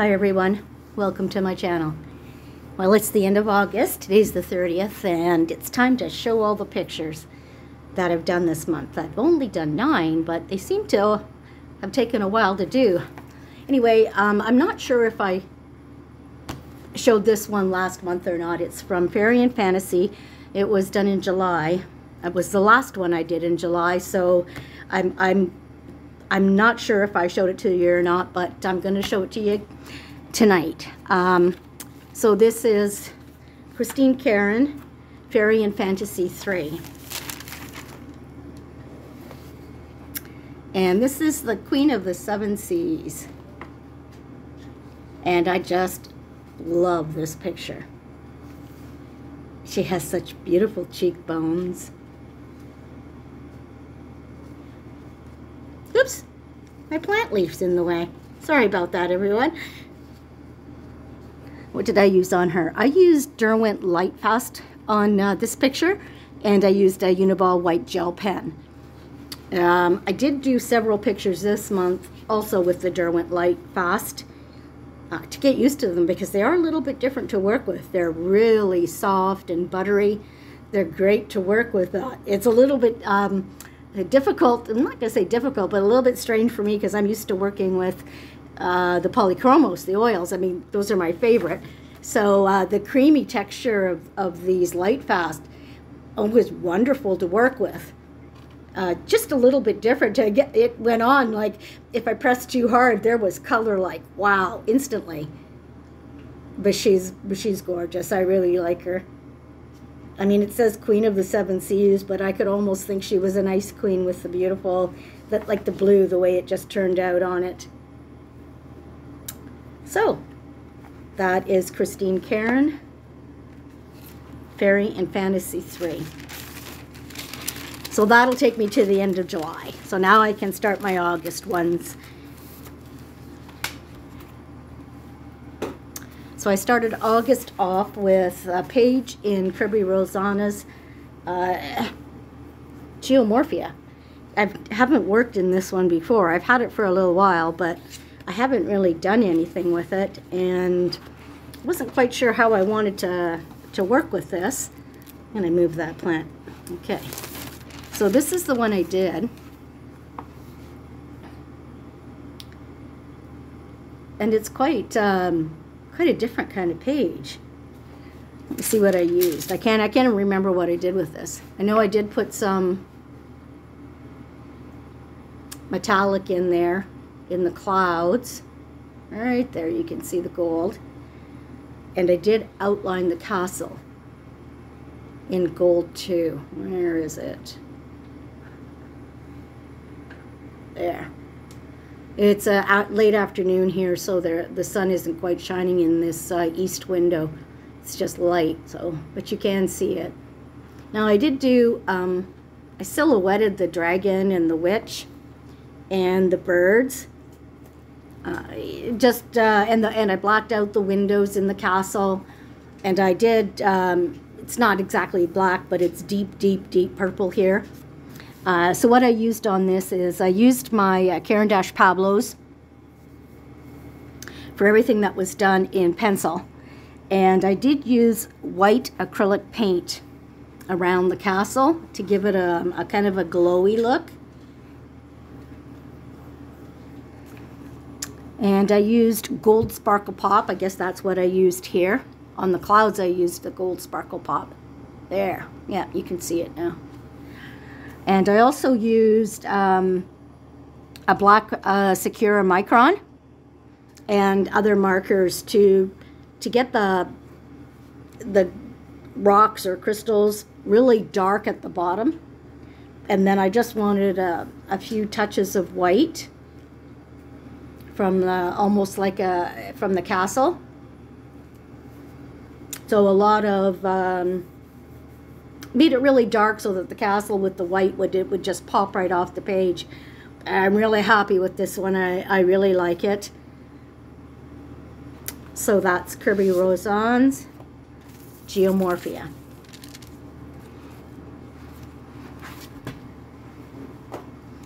Hi everyone, welcome to my channel. Well, it's the end of August, today's the 30th, and it's time to show all the pictures that I've done this month. I've only done nine, but they seem to have taken a while to do. Anyway, um, I'm not sure if I showed this one last month or not. It's from Fairy and Fantasy. It was done in July. It was the last one I did in July, so I'm, I'm I'm not sure if I showed it to you or not, but I'm going to show it to you tonight. Um, so this is Christine Karron, Fairy and Fantasy 3. And this is the Queen of the Seven Seas. And I just love this picture. She has such beautiful cheekbones. My plant leaf's in the way. Sorry about that, everyone. What did I use on her? I used Derwent Lightfast on uh, this picture, and I used a Uniball white gel pen. Um, I did do several pictures this month, also with the Derwent Lightfast, uh, to get used to them because they are a little bit different to work with. They're really soft and buttery. They're great to work with. Uh, it's a little bit um, difficult, I'm not going to say difficult, but a little bit strange for me because I'm used to working with uh, the polychromos, the oils. I mean, those are my favorite. So uh, the creamy texture of, of these Lightfast was wonderful to work with. Uh, just a little bit different to get it went on like if I pressed too hard there was color like wow instantly but she's but she's gorgeous I really like her I mean, it says Queen of the Seven Seas, but I could almost think she was an ice queen with the beautiful, that like the blue, the way it just turned out on it. So, that is Christine Karron, Fairy and Fantasy 3. So that'll take me to the end of July. So now I can start my August ones. So I started August off with a page in Kirby Rosanes' uh, Geomorphia. I haven't worked in this one before. I've had it for a little while, but I haven't really done anything with it, and wasn't quite sure how I wanted to, to work with this. And I move that plant. Okay. So this is the one I did. And it's quite um, quite a different kind of page. Let me see what I used. I can't I can't remember what I did with this. I know I did put some metallic in there in the clouds. All right, there you can see the gold. And I did outline the castle in gold too. Where is it? There. It's a late afternoon here, so there the sun isn't quite shining in this uh, east window. It's just light, so but you can see it. Now I did do, um, I silhouetted the dragon and the witch and the birds. Uh, just uh, and the and I blocked out the windows in the castle, and I did. Um, it's not exactly black, but it's deep, deep, deep purple here. Uh, so what I used on this is I used my uh, Caran d'Ache Pablos for everything that was done in pencil. And I did use white acrylic paint around the castle to give it a, a kind of a glowy look. And I used gold sparkle pop. I guess that's what I used here. On the clouds, I used the gold sparkle pop. There. Yeah, you can see it now. And I also used um, a black uh, Sakura Micron and other markers to to get the the rocks or crystals really dark at the bottom. And then I just wanted a, a few touches of white from the, almost like a from the castle. So a lot of um, made it really dark so that the castle with the white would it would just pop right off the page. I'm really happy with this one. I, I really like it. So that's Kirby Rosan's Geomorphia.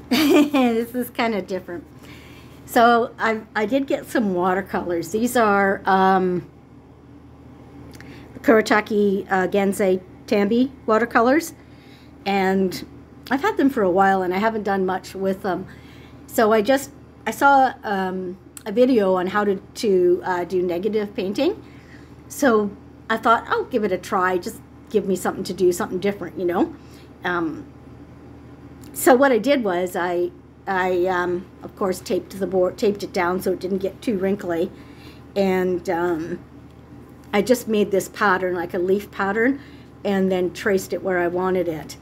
this is kind of different. So I, I did get some watercolors. These are um, Kuretake uh, Gansai Tambi watercolors. And I've had them for a while and I haven't done much with them. So I just, I saw um, a video on how to, to uh, do negative painting. So I thought, I'll give it a try. Just give me something to do, something different, you know. Um, so what I did was I, I um, of course taped the board, taped it down so it didn't get too wrinkly, and um, I just made this pattern like a leaf pattern, and then traced it where I wanted it,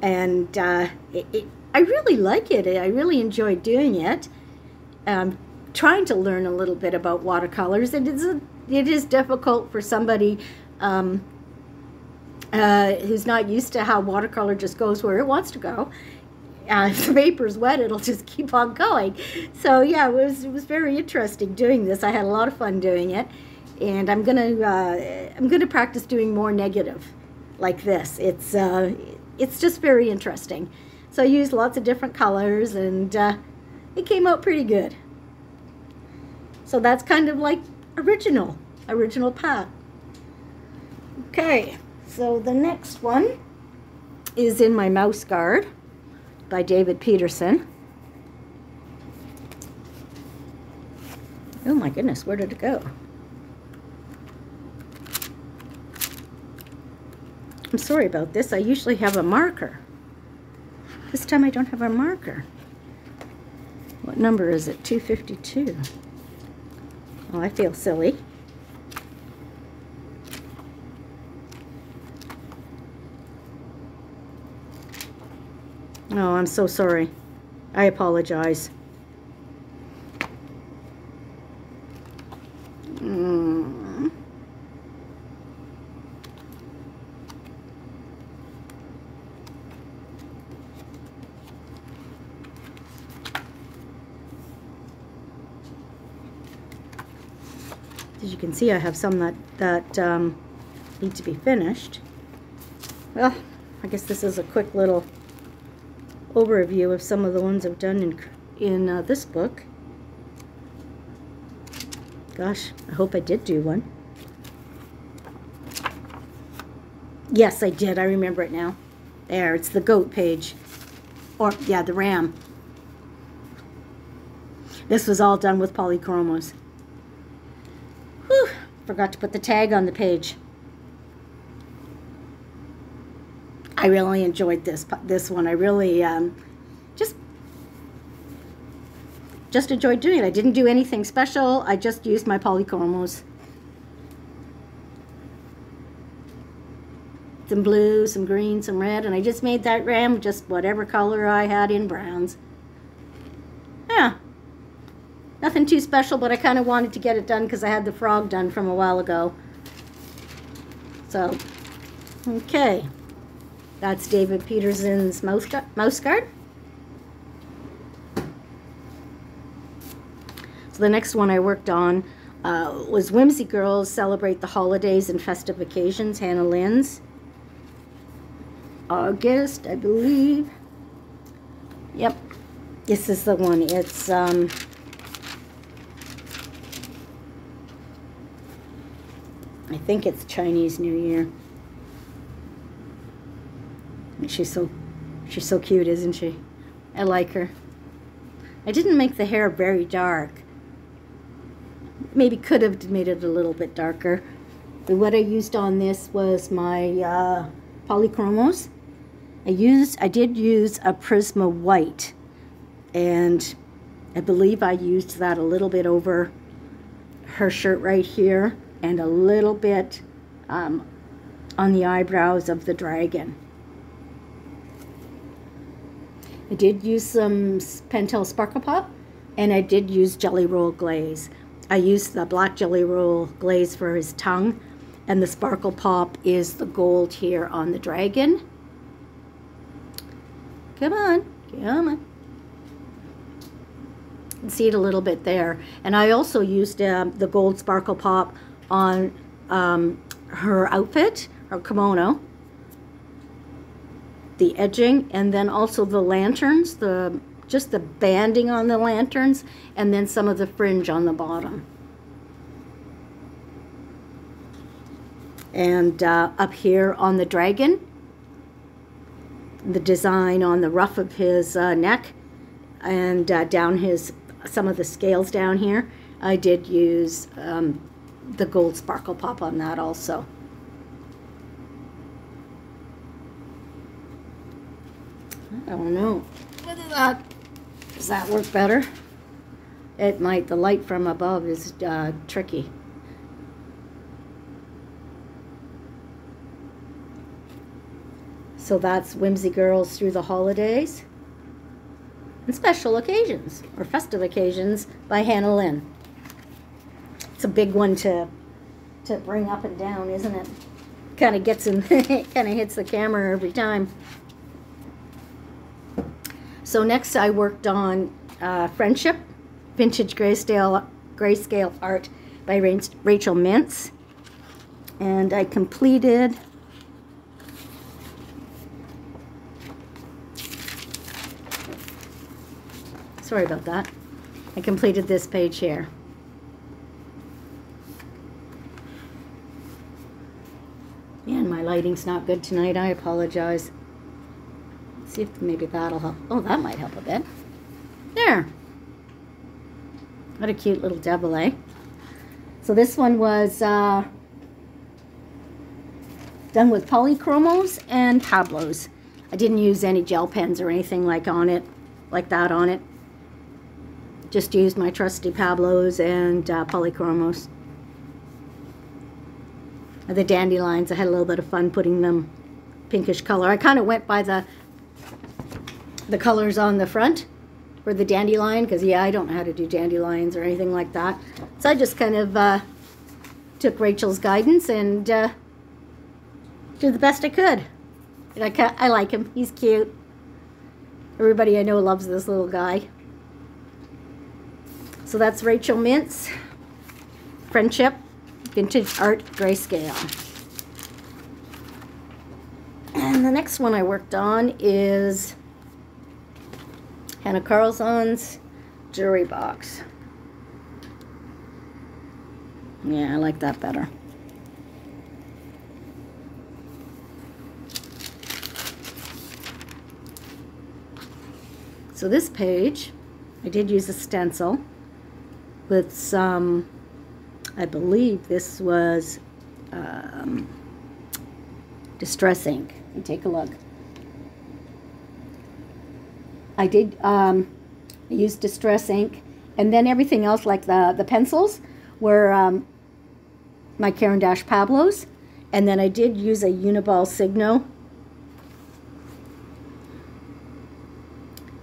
and uh, it, it, I really like it. I really enjoy doing it. Um, trying to learn a little bit about watercolors. It is a, it is difficult for somebody um, uh, who's not used to how watercolor just goes where it wants to go. Uh, if the paper's wet, it'll just keep on going. So yeah, it was it was very interesting doing this. I had a lot of fun doing it, and I'm gonna uh, I'm gonna practice doing more negative, like this. It's uh, it's just very interesting. So I used lots of different colors, and uh, it came out pretty good. So that's kind of like original, original Pat. Okay, so the next one is in my mouse guard by David Petersen. Oh my goodness, where did it go? I'm sorry about this. I usually have a marker. This time I don't have a marker. What number is it? 252. Oh, I feel silly. Oh, I'm so sorry. I apologize. As you can see, I have some that, that um, need to be finished. Well, I guess this is a quick little overview of some of the ones I've done in, in uh, this book. Gosh, I hope I did do one. Yes, I did. I remember it now. There, it's the goat page. Or, yeah, the ram. This was all done with polychromos. Forgot to put the tag on the page. I really enjoyed this this one. I really um, just just enjoyed doing it. I didn't do anything special. I just used my polychromos. Some blue, some green, some red, and I just made that ram just whatever color I had in browns. Yeah. Nothing too special, but I kind of wanted to get it done because I had the frog done from a while ago. So, okay. That's David Petersen's mouse, mouse guard. So the next one I worked on uh, was Whimsy Girls Celebrate the Holidays and Festive Occasions, Hannah Lynn's. August, I believe. Yep, this is the one. It's, um, I think it's Chinese New Year. She's so, she's so cute, isn't she? I like her. I didn't make the hair very dark. Maybe could have made it a little bit darker. But what I used on this was my uh, polychromos. I used, I did use a Prisma white, and I believe I used that a little bit over her shirt right here, and a little bit um, on the eyebrows of the dragon. I did use some Pentel Sparkle Pop, and I did use Jelly Roll Glaze. I used the black Jelly Roll Glaze for his tongue, and the Sparkle Pop is the gold here on the dragon. Come on, come on. See it a little bit there. And I also used um, the gold Sparkle Pop on um, her outfit, her kimono the edging, and then also the lanterns, the just the banding on the lanterns and then some of the fringe on the bottom. And uh, up here on the dragon, the design on the ruff of his uh, neck and uh, down his some of the scales down here. I did use um, the gold sparkle pop on that also. I don't know whether that does that work better. It might. The light from above is uh, tricky. So that's Whimsy Girls through the holidays and special occasions or festive occasions by Hannah Lynn. It's a big one to to bring up and down, isn't it? Kind of gets in, kind of hits the camera every time. So next I worked on uh, Friendship, Vintage Grayscale, Grayscale Art by Rachel Mintz. And I completed Sorry about that. I completed this page here. My lighting's not good tonight. I apologize. Let's see if maybe that'll help. Oh, that might help a bit. There. What a cute little double, eh? So this one was uh, done with polychromos and Pablos. I didn't use any gel pens or anything like on it, like that on it. Just used my trusty Pablos and uh, Polychromos. The dandelions, I had a little bit of fun putting them pinkish color. I kind of went by the the colors on the front for the dandelion because yeah I don't know how to do dandelions or anything like that. So I just kind of uh, took Rachel's guidance and uh, did the best I could. And I, I like him. He's cute. Everybody I know loves this little guy. So that's Rachel Mintz, Friendship, Vintage Art Grayscale. And the next one I worked on is Hanna Karlzon's Jewelry Box. Yeah, I like that better. So this page, I did use a stencil with some, I believe this was um, Distress ink. take a look. I did um, use Distress ink, and then everything else, like the, the pencils, were um, my Caran d'Ache Pablos, and then I did use a Uniball Signo.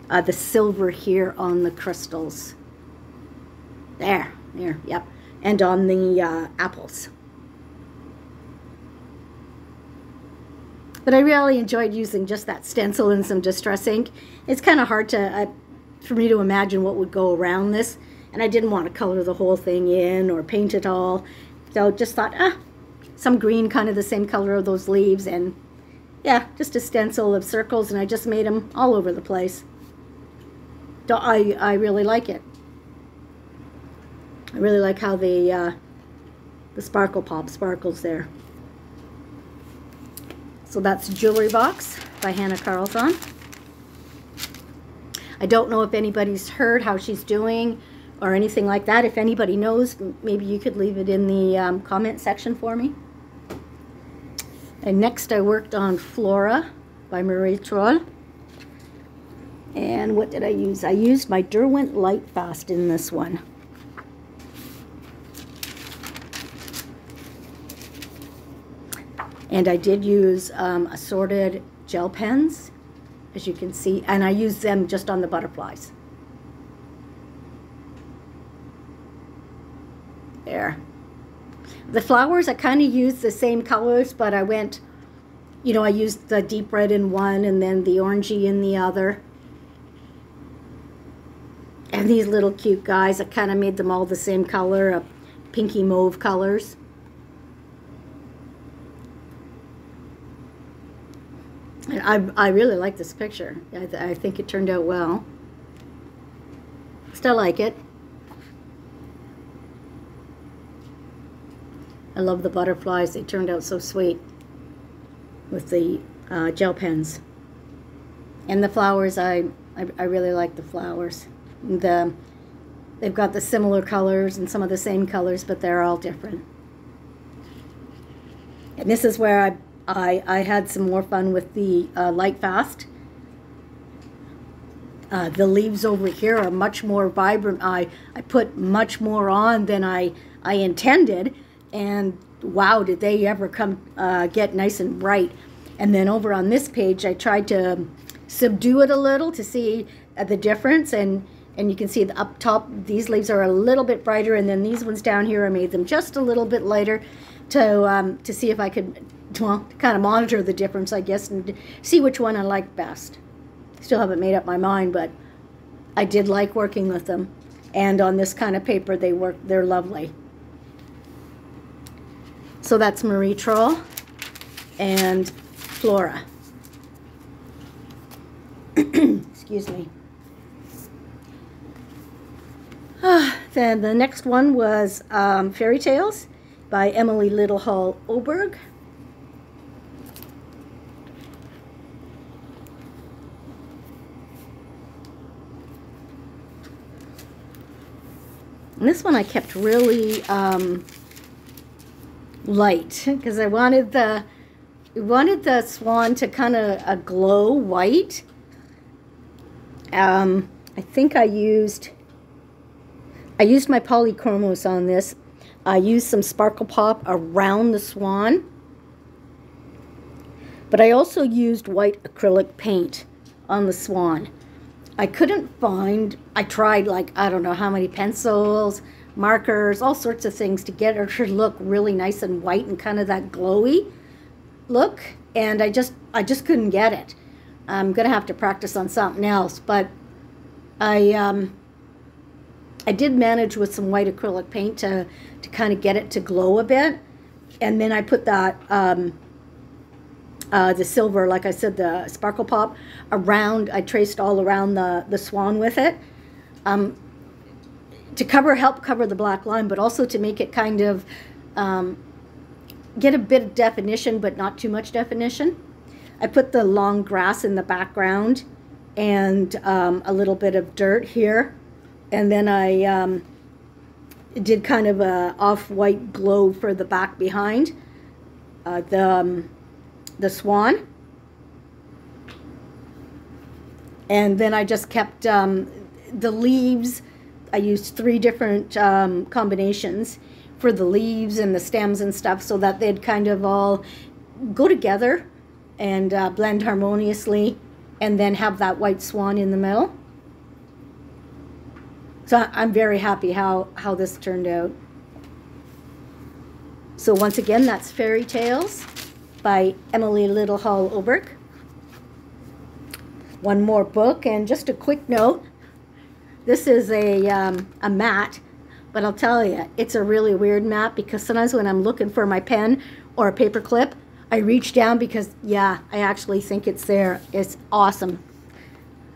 Uh, the silver here on the crystals. There, there, yep. And on the uh, apples. But I really enjoyed using just that stencil and some distress ink. It's kind of hard to, uh, for me to imagine what would go around this. And I didn't want to color the whole thing in or paint it all. So just thought, ah, some green, kind of the same color of those leaves. And yeah, just a stencil of circles. And I just made them all over the place. I, I really like it. I really like how the, uh, the Sparkle Pop sparkles there. So that's Jewelry Box by Hanna Karlzon. I don't know if anybody's heard how she's doing or anything like that. If anybody knows, maybe you could leave it in the um, comment section for me. And next I worked on Flora by Maria Trolle. And what did I use? I used my Derwent Lightfast in this one. And I did use um, assorted gel pens, as you can see, and I used them just on the butterflies. There. The flowers, I kind of used the same colors, but I went, you know, I used the deep red in one and then the orangey in the other. And these little cute guys, I kind of made them all the same color, a pinky mauve colors. I, I really like this picture. I, th I think it turned out well. Still like it. I love the butterflies. They turned out so sweet with the uh, gel pens. And the flowers, I, I, I really like the flowers. The They've got the similar colors and some of the same colors, but they're all different. And this is where I, I, I had some more fun with the uh, Light Fast. Uh, the leaves over here are much more vibrant. I, I put much more on than I, I intended. And wow, did they ever come uh, get nice and bright. And then over on this page, I tried to subdue it a little to see uh, the difference. And and you can see the up top these leaves are a little bit brighter and then these ones down here I made them just a little bit lighter to um, to see if I could well kind of monitor the difference I guess and see which one I like best. Still haven't made up my mind but I did like working with them and on this kind of paper they work they're lovely. So that's Maria Trolle and Flora. Excuse me. Then the next one was um, Fairy Tales by Emelie Lidehäll Öberg. And this one I kept really um, light because I wanted the wanted the swan to kind of a glow white. Um, I think I used I used my polychromos on this. I used some Sparkle Pop around the swan. But I also used white acrylic paint on the swan. I couldn't find, I tried like, I don't know how many pencils, markers, all sorts of things to get her to look really nice and white and kind of that glowy look. And I just, I just couldn't get it. I'm going to have to practice on something else. But I, um, I did manage with some white acrylic paint to, to kind of get it to glow a bit. And then I put that, um, uh, the silver, like I said, the Sparkle Pop, around, I traced all around the, the swan with it. Um, to cover, help cover the black line, but also to make it kind of um, get a bit of definition, but not too much definition. I put the long grass in the background and um, a little bit of dirt here and then I um, did kind of a off-white glow for the back behind uh, the um, the swan. And then I just kept um, the leaves I used three different um, combinations for the leaves and the stems and stuff so that they'd kind of all go together and uh, blend harmoniously and then have that white swan in the middle so I'm very happy how, how this turned out. So once again, that's Fairy Tales by Emelie Lidehäll Öberg. One more book, and just a quick note. This is a, um, a mat, but I'll tell you, it's a really weird mat because sometimes when I'm looking for my pen or a paper clip, I reach down because, yeah, I actually think it's there. It's awesome.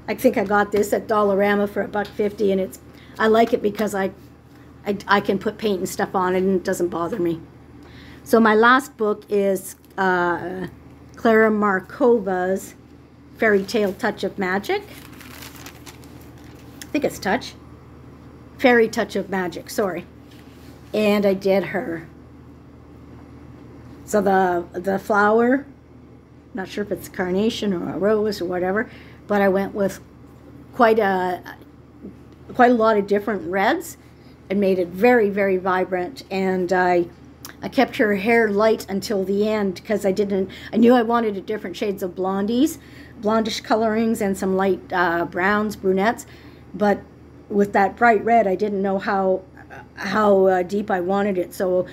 I think I got this at Dollarama for a buck fifty, and it's I like it because I, I, I can put paint and stuff on it and it doesn't bother me. So my last book is uh, Klara Markova's Fairy Tale Touch of Magic. I think it's Touch. Fairy Touch of Magic, sorry. And I did her. So the the flower, not sure if it's carnation or a rose or whatever, but I went with quite a quite a lot of different reds and made it very, very vibrant. And I, I kept her hair light until the end because I didn't, I knew I wanted different shades of blondies, blondish colorings and some light uh, browns, brunettes. But with that bright red, I didn't know how, how uh, deep I wanted it. So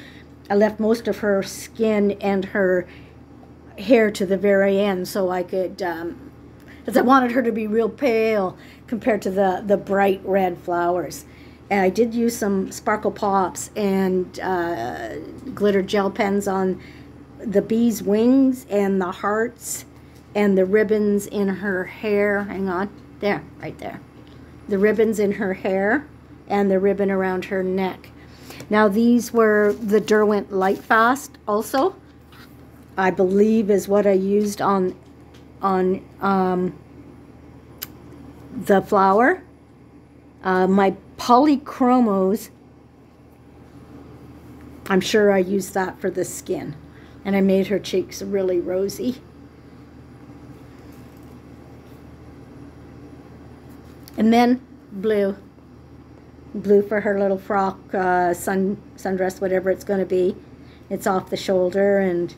I left most of her skin and her hair to the very end so I could, um, because I wanted her to be real pale compared to the, the bright red flowers. And I did use some sparkle pops and uh, glitter gel pens on the bee's wings and the hearts and the ribbons in her hair. Hang on. There, right there. the ribbons in her hair and the ribbon around her neck. Now these were the Derwent Light Fast also. I believe is what I used on on um, the flower. Uh, my polychromos, I'm sure I used that for the skin. And I made her cheeks really rosy. And then blue. Blue for her little frock, uh, sun sundress, whatever it's going to be. It's off the shoulder and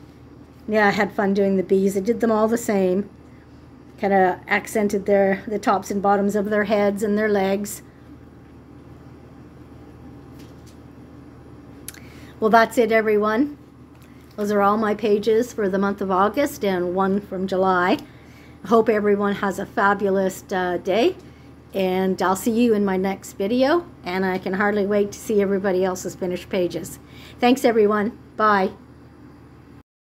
yeah, I had fun doing the bees. I did them all the same. Kind of accented their the tops and bottoms of their heads and their legs. Well, that's it, everyone. Those are all my pages for the month of August and one from July. Hope everyone has a fabulous uh, day. And I'll see you in my next video. And I can hardly wait to see everybody else's finished pages. Thanks, everyone. Bye.